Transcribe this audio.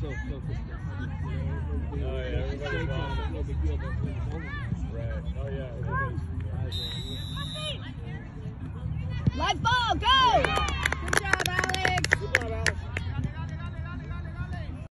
so focused No big deal, but Right. Oh, yeah. Live ball!